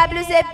WZ